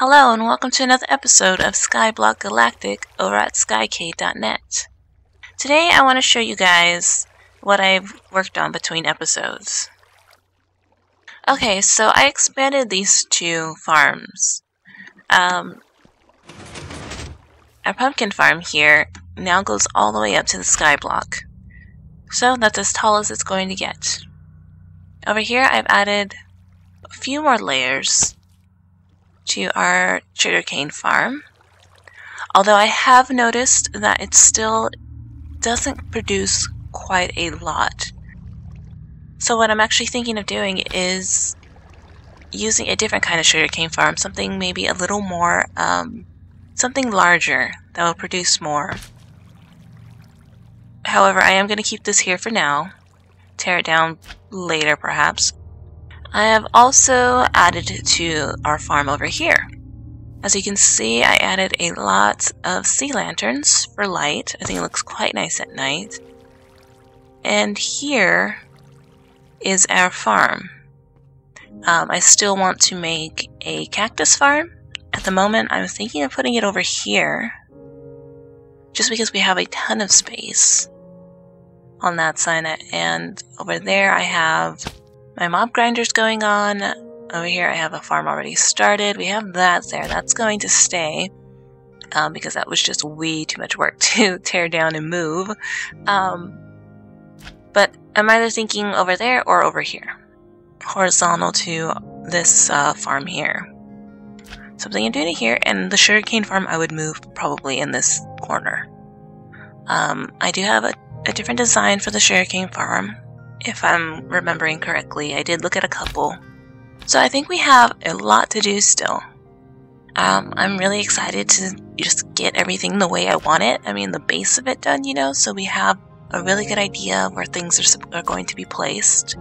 Hello and welcome to another episode of Skyblock Galactic over at Skycade.net. Today I want to show you guys what I've worked on between episodes. Okay, so I expanded these two farms. Um, our pumpkin farm here now goes all the way up to the skyblock. So that's as tall as it's going to get. Over here I've added a few more layers to our sugarcane farm. Although I have noticed that it still doesn't produce quite a lot. So what I'm actually thinking of doing is using a different kind of sugarcane farm, something maybe a little more, um, something larger that will produce more. However, I am going to keep this here for now, tear it down later perhaps. I have also added to our farm over here. As you can see, I added a lot of sea lanterns for light. I think it looks quite nice at night. And here is our farm. Um, I still want to make a cactus farm. At the moment, I'm thinking of putting it over here. Just because we have a ton of space on that side. And over there I have my mob grinders going on. Over here I have a farm already started. We have that there. That's going to stay. Um, because that was just way too much work to tear down and move. Um, but I'm either thinking over there or over here. Horizontal to this uh, farm here. Something I'm doing here, and the sugarcane farm I would move probably in this corner. Um, I do have a, a different design for the sugarcane farm if I'm remembering correctly. I did look at a couple. So I think we have a lot to do still. Um, I'm really excited to just get everything the way I want it. I mean, the base of it done, you know, so we have a really good idea of where things are, are going to be placed.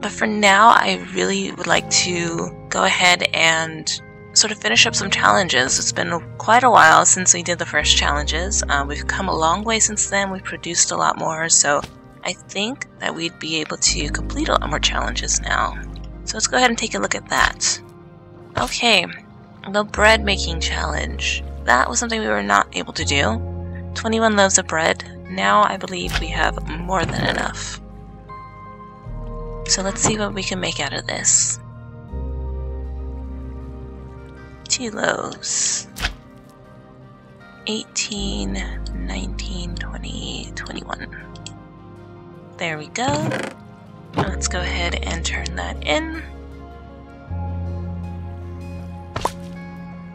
But for now, I really would like to go ahead and sort of finish up some challenges. It's been quite a while since we did the first challenges. Uh, we've come a long way since then. We've produced a lot more, so I think that we'd be able to complete a lot more challenges now. So let's go ahead and take a look at that. Okay, the bread making challenge. That was something we were not able to do. 21 loaves of bread. Now I believe we have more than enough. So let's see what we can make out of this. Two loaves. 18, 19, 20, 21. There we go. Let's go ahead and turn that in.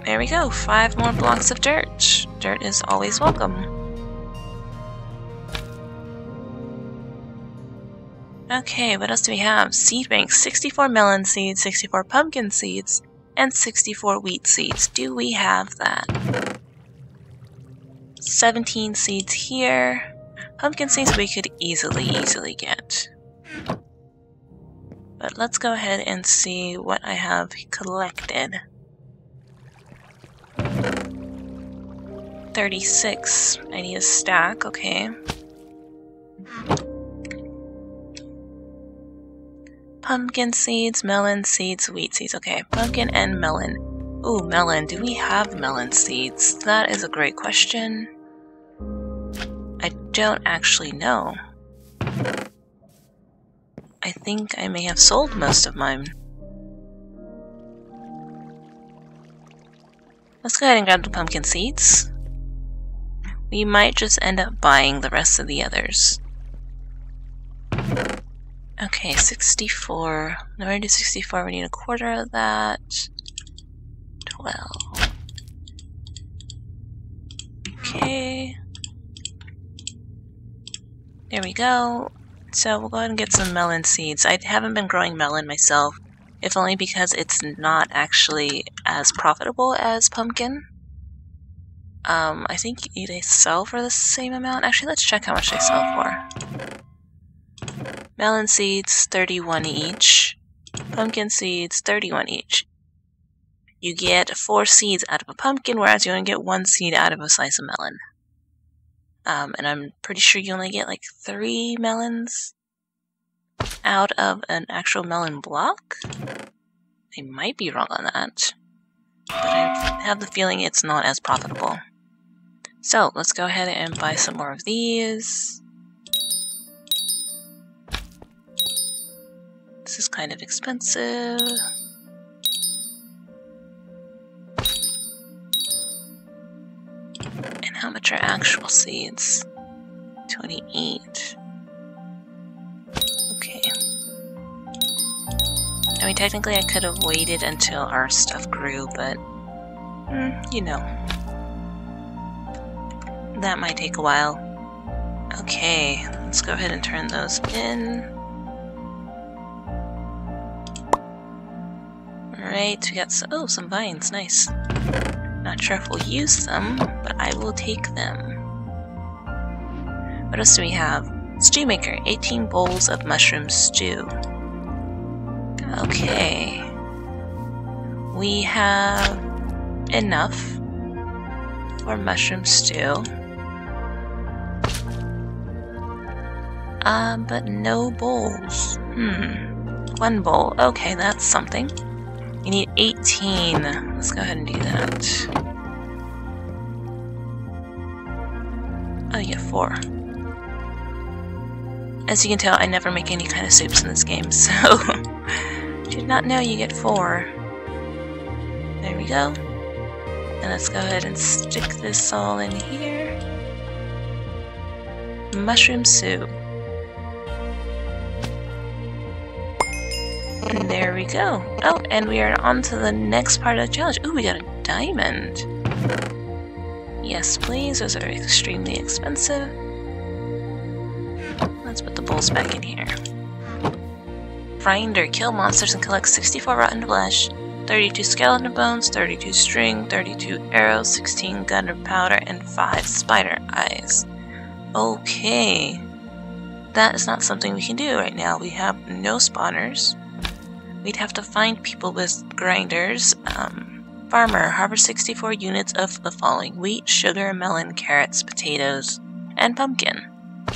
There we go, five more blocks of dirt. Dirt is always welcome. Okay, what else do we have? Seed bank, 64 melon seeds, 64 pumpkin seeds, and 64 wheat seeds. Do we have that? 17 seeds here. Pumpkin seeds we could easily, easily get. But let's go ahead and see what I have collected. 36. I need a stack, okay. Pumpkin seeds, melon seeds, wheat seeds. Okay, pumpkin and melon. Ooh, melon. Do we have melon seeds? That is a great question don't actually know. I think I may have sold most of mine. Let's go ahead and grab the pumpkin seeds. We might just end up buying the rest of the others. Okay, 64. Now we're do 64, we need a quarter of that. 12. Okay. There we go. So we'll go ahead and get some melon seeds. I haven't been growing melon myself, if only because it's not actually as profitable as pumpkin. Um, I think they sell for the same amount. Actually, let's check how much they sell for. Melon seeds, 31 each. Pumpkin seeds, 31 each. You get four seeds out of a pumpkin, whereas you only get one seed out of a slice of melon. Um, and I'm pretty sure you only get like three melons out of an actual melon block. I might be wrong on that. but I have the feeling it's not as profitable. So let's go ahead and buy some more of these. This is kind of expensive. Are actual seeds? 28. Okay. I mean, technically I could have waited until our stuff grew, but, mm, you know. That might take a while. Okay, let's go ahead and turn those in. Alright, we got some, oh, some vines, nice. Not sure if we'll use them, but I will take them. What else do we have? Stew maker, 18 bowls of mushroom stew. Okay. We have enough for mushroom stew. Um, but no bowls. Hmm. One bowl. Okay, that's something. We need 18. Let's go ahead and do that. Oh yeah, four. As you can tell, I never make any kind of soups in this game, so... Did not know you get four. There we go. And let's go ahead and stick this all in here. Mushroom soup. And there we go. Oh, and we are on to the next part of the challenge. Oh, we got a diamond. Yes, please. Those are extremely expensive. Let's put the bowls back in here. Grinder. Kill monsters and collect 64 rotten flesh, 32 skeleton bones, 32 string, 32 arrows, 16 gunpowder, and 5 spider eyes. Okay. That is not something we can do right now. We have no spawners. We'd have to find people with grinders. Um, farmer, harvest 64 units of the following wheat, sugar, melon, carrots, potatoes, and pumpkin.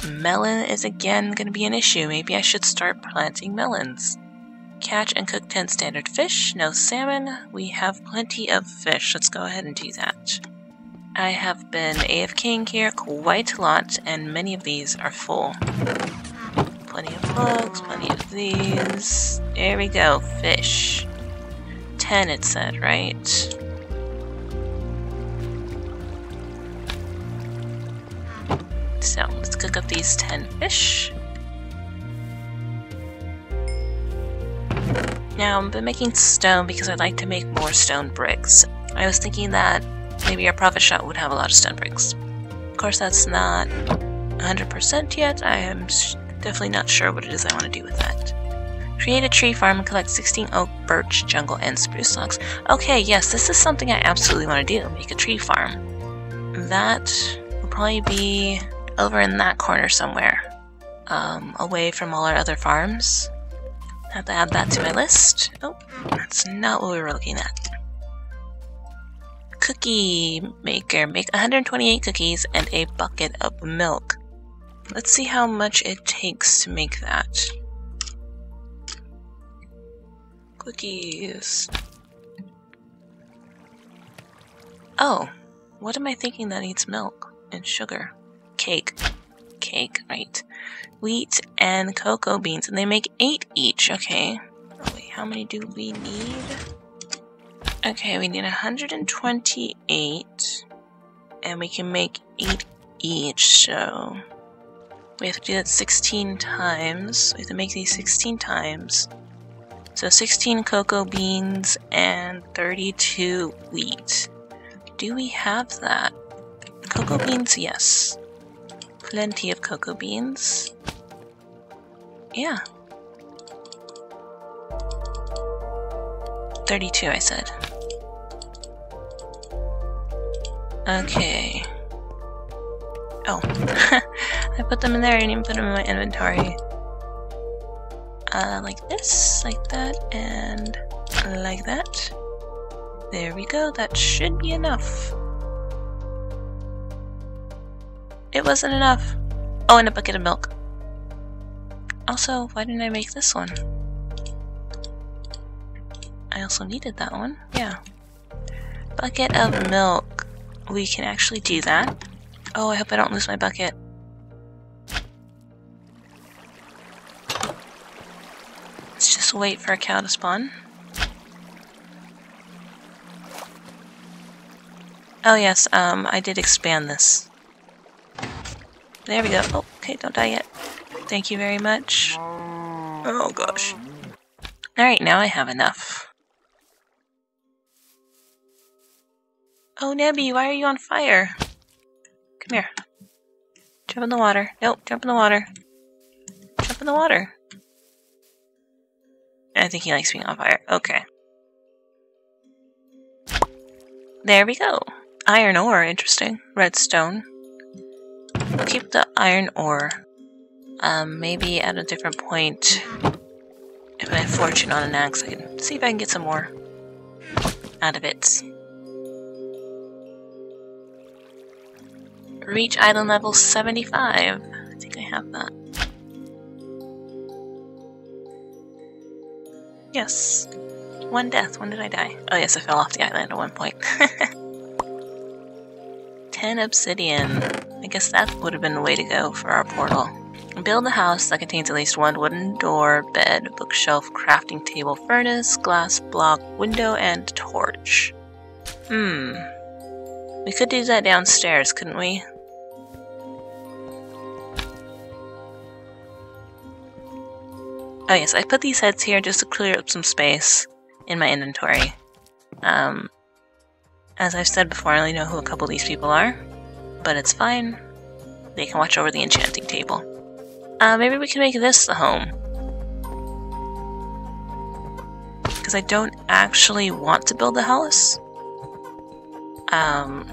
Melon is again going to be an issue. Maybe I should start planting melons. Catch and cook 10 standard fish, no salmon. We have plenty of fish. Let's go ahead and do that. I have been AFKing here quite a lot, and many of these are full. Plenty of bugs, plenty of these. There we go, fish. 10 it said, right? So, let's cook up these 10 fish. Now, I've been making stone because I'd like to make more stone bricks. I was thinking that maybe our profit shot would have a lot of stone bricks. Of course, that's not 100% yet. I am Definitely not sure what it is I want to do with that. Create a tree farm and collect 16 oak, birch, jungle, and spruce logs. Okay, yes, this is something I absolutely want to do. Make a tree farm. That will probably be over in that corner somewhere. Um, away from all our other farms. Have to add that to my list. Oh, that's not what we were looking at. Cookie maker. Make 128 cookies and a bucket of milk. Let's see how much it takes to make that. Cookies. Oh, what am I thinking that needs milk and sugar? Cake. Cake, right. Wheat and cocoa beans, and they make eight each, okay. Wait, how many do we need? Okay, we need 128, and we can make eight each, so we have to do that 16 times. We have to make these 16 times. So 16 cocoa beans and 32 wheat. Do we have that? Cocoa beans, yes. Plenty of cocoa beans. Yeah. 32, I said. Okay. Oh. I put them in there, I didn't even put them in my inventory. Uh, like this, like that, and like that. There we go, that should be enough. It wasn't enough. Oh, and a bucket of milk. Also, why didn't I make this one? I also needed that one, yeah. Bucket of milk. We can actually do that. Oh, I hope I don't lose my bucket. Wait for a cow to spawn. Oh yes, um, I did expand this. There we go. Oh, okay, don't die yet. Thank you very much. Oh gosh. Alright, now I have enough. Oh, Nebby, why are you on fire? Come here. Jump in the water. Nope, jump in the water. Jump in the water. I think he likes being on fire. Okay. There we go. Iron ore, interesting. Redstone. We'll keep the iron ore. Um, maybe at a different point, if I have fortune on an axe, I can see if I can get some more out of it. Reach island level 75. I think I have that. Yes. One death. When did I die? Oh yes, I fell off the island at one point. 10 obsidian. I guess that would have been the way to go for our portal. Build a house that contains at least one wooden door, bed, bookshelf, crafting table, furnace, glass block, window, and torch. Hmm. We could do that downstairs, couldn't we? Oh yes, I put these heads here just to clear up some space in my inventory. Um, as I've said before, I only know who a couple of these people are, but it's fine. They can watch over the enchanting table. Uh, maybe we can make this the home. Because I don't actually want to build the house. Um,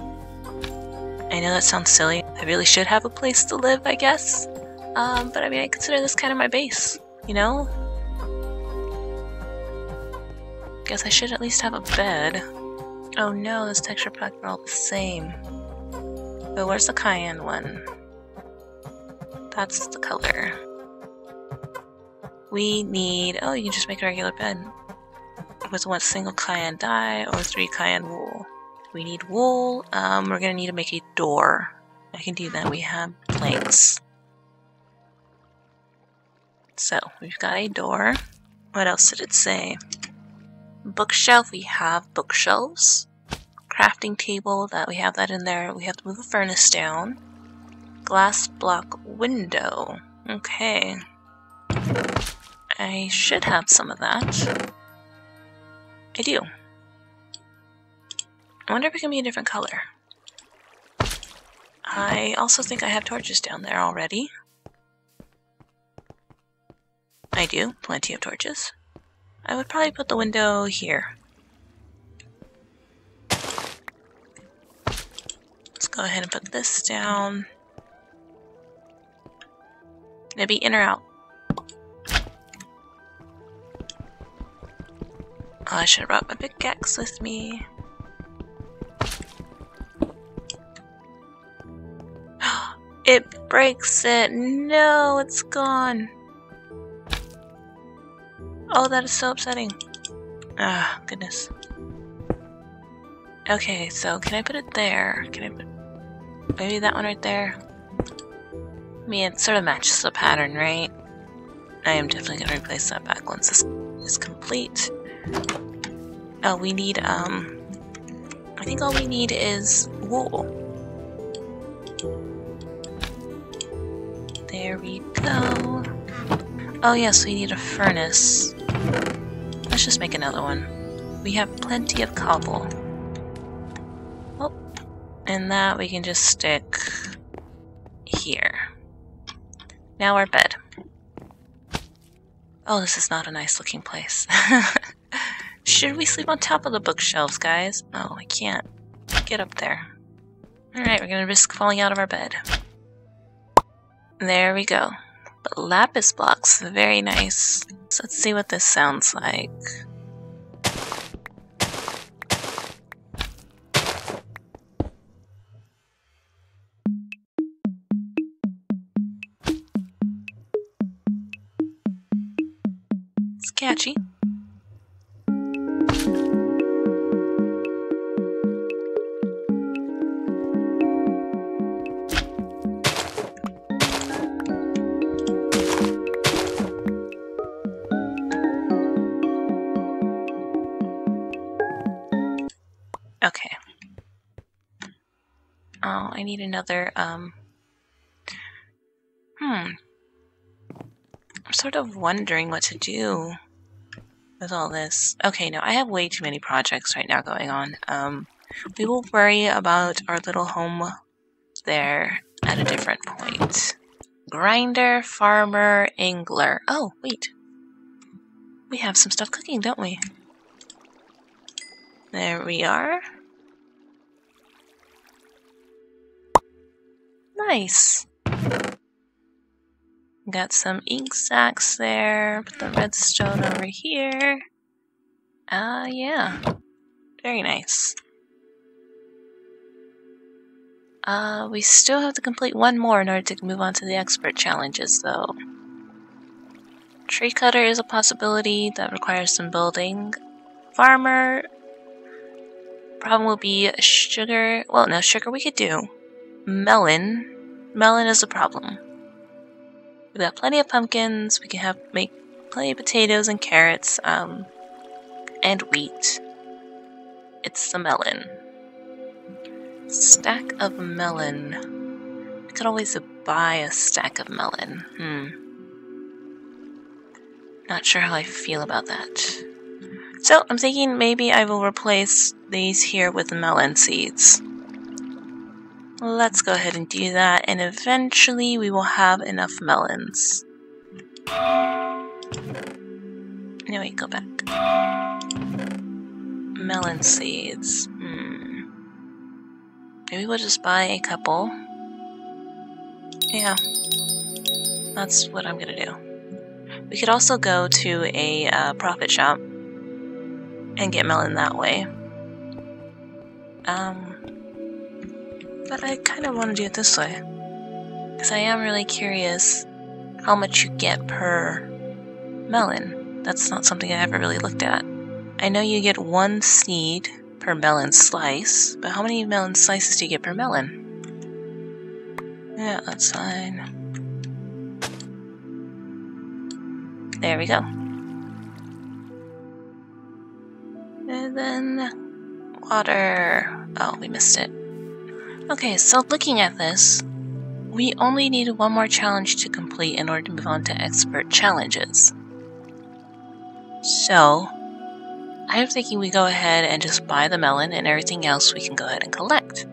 I know that sounds silly. I really should have a place to live, I guess. Um, but I mean, I consider this kind of my base, you know? Guess I should at least have a bed. Oh no, this texture pack are all the same. But where's the cyan one? That's the color. We need... Oh, you can just make a regular bed. With one single cyan dye or three cyan wool. We need wool. Um, we're gonna need to make a door. I can do that. We have planks. So, we've got a door. What else did it say? Bookshelf, we have bookshelves. Crafting table, that we have that in there. We have to move a furnace down. Glass block window. Okay. I should have some of that. I do. I wonder if it can be a different color. I also think I have torches down there already. I do, plenty of torches. I would probably put the window here. Let's go ahead and put this down. Gonna be in or out? Oh, I should have brought my pickaxe with me. it breaks it. No, it's gone. Oh, that is so upsetting. Ah, goodness. Okay, so can I put it there? Can I put maybe that one right there? I mean, it sort of matches the pattern, right? I am definitely to replace that back once this is complete. Oh, we need, um, I think all we need is wool. There we go. Oh yes, we need a furnace. Let's just make another one. We have plenty of cobble. Oh, and that we can just stick here. Now our bed. Oh, this is not a nice looking place. Should we sleep on top of the bookshelves, guys? Oh, I can't. Get up there. Alright, we're gonna risk falling out of our bed. There we go. Lapis blocks, very nice. So let's see what this sounds like. It's catchy. Need another, um... Hmm. I'm sort of wondering what to do with all this. Okay, no, I have way too many projects right now going on. Um, we will worry about our little home there at a different point. Grinder, farmer, angler. Oh, wait. We have some stuff cooking, don't we? There we are. Nice. Got some ink sacks there. Put the redstone over here. Ah, uh, yeah. Very nice. Uh, we still have to complete one more in order to move on to the expert challenges, though. Tree cutter is a possibility that requires some building. Farmer. Problem will be sugar. Well, no, sugar we could do. Melon. Melon is a problem. We've got plenty of pumpkins. We can have make plenty of potatoes and carrots. Um, and wheat. It's the melon. Stack of melon. I could always buy a stack of melon. Hmm. Not sure how I feel about that. So, I'm thinking maybe I will replace these here with melon seeds. Let's go ahead and do that, and eventually we will have enough melons. No, wait, go back. Melon seeds. Hmm. Maybe we'll just buy a couple. Yeah. That's what I'm gonna do. We could also go to a uh, profit shop and get melon that way. Um, but I kind of want to do it this way. Because I am really curious how much you get per melon. That's not something I ever really looked at. I know you get one seed per melon slice, but how many melon slices do you get per melon? Yeah, that's fine. There we go. And then water. Oh, we missed it. Okay, so looking at this, we only need one more challenge to complete in order to move on to expert challenges. So, I'm thinking we go ahead and just buy the melon and everything else we can go ahead and collect.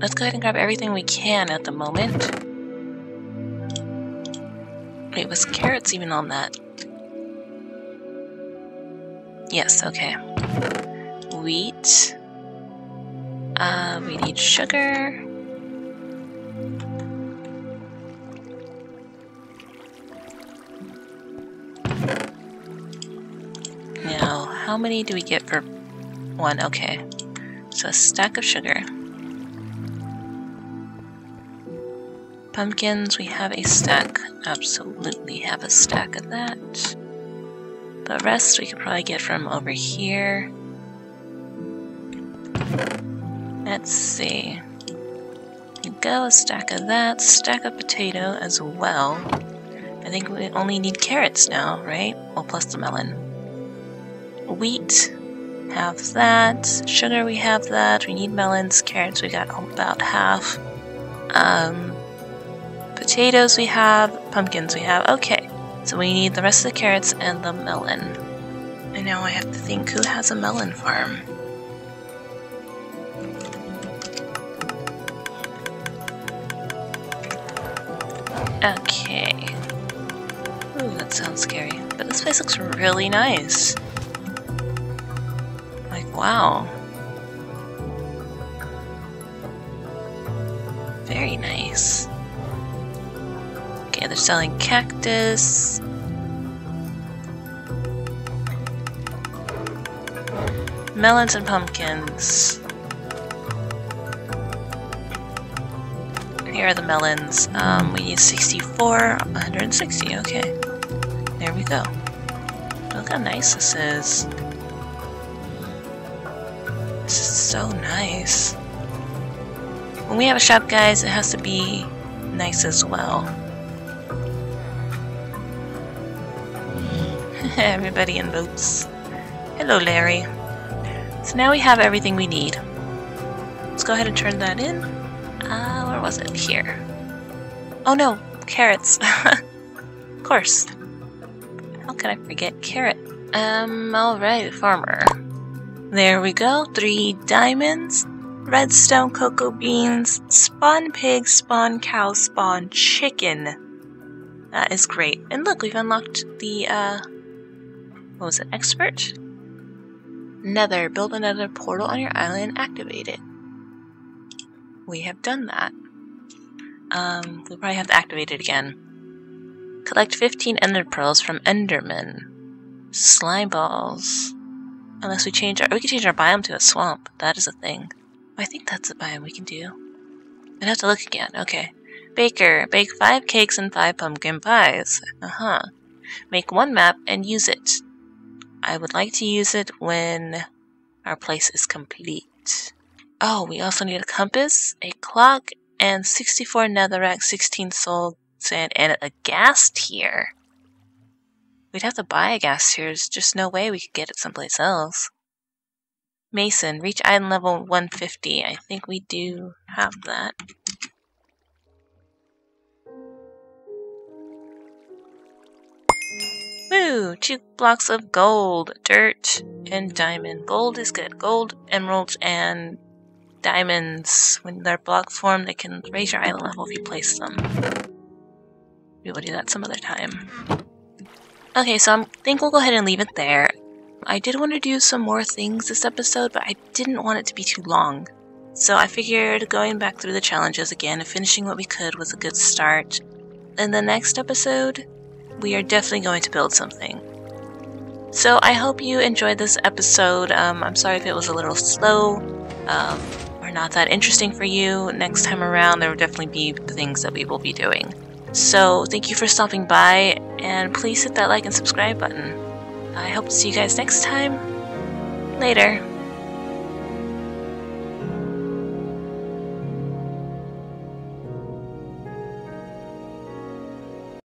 Let's go ahead and grab everything we can at the moment. Wait, was carrots even on that? Yes, okay. Wheat. Uh, we need sugar. Now, how many do we get for one? Okay. So a stack of sugar. Pumpkins, we have a stack. Absolutely have a stack of that. The rest we could probably get from over here. Let's see. go, a stack of that, stack of potato as well. I think we only need carrots now, right? Well, plus the melon wheat, have that. Sugar, we have that. We need melons, carrots, we got about half. Um, potatoes, we have. Pumpkins, we have. Okay, so we need the rest of the carrots and the melon. And now I have to think who has a melon farm. Okay. Ooh, that sounds scary. But this place looks really nice. Like, wow. Very nice. Okay, they're selling cactus. Melons and pumpkins. Here are the melons. Um, we need 64, 160, okay. There we go. Look how nice this is This is so nice. When we have a shop, guys, it has to be nice as well. Everybody in boots. Hello, Larry. So now we have everything we need. let's go ahead and turn that in. Uh, was it? Here. Oh no, carrots. of course. How can I forget carrot? Um, alright, farmer. There we go, three diamonds, redstone cocoa beans, spawn pig, spawn cow, spawn chicken. That is great. And look, we've unlocked the, uh, what was it, expert? Nether, build another portal on your island, activate it. We have done that. Um, we'll probably have to activate it again. Collect 15 ender pearls from Enderman. Slime balls. Unless we change our- we can change our biome to a swamp. That is a thing. I think that's a biome we can do. I'd have to look again. Okay. Baker, bake five cakes and five pumpkin pies. Uh-huh. Make one map and use it. I would like to use it when our place is complete. Oh, we also need a compass, a clock, and 64 netherrack, 16 soul sand, and a ghast tear. We'd have to buy a ghast tear. There's just no way we could get it someplace else. Mason, reach item level 150. I think we do have that. Woo! Two blocks of gold, dirt, and diamond. Gold is good. Gold, emeralds, and diamonds. When they're block form, they can raise your island level if you place them. We will do that some other time. Okay, so I think we'll go ahead and leave it there. I did want to do some more things this episode, but I didn't want it to be too long. So I figured going back through the challenges again and finishing what we could was a good start. In the next episode, we are definitely going to build something. So I hope you enjoyed this episode. Um, I'm sorry if it was a little slow um, not that interesting for you. Next time around, there will definitely be things that we will be doing. So thank you for stopping by, and please hit that like and subscribe button. I hope to see you guys next time. Later.